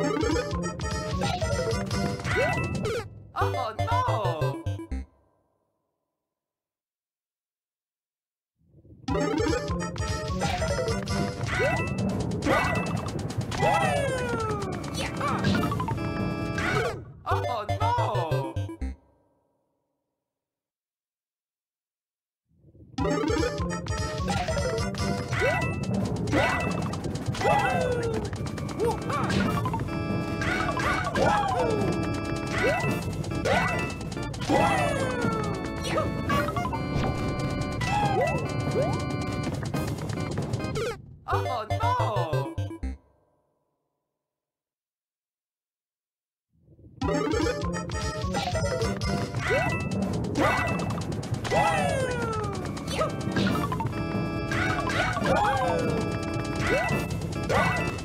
Oh no! Oh! Oh, Woo!